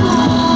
哇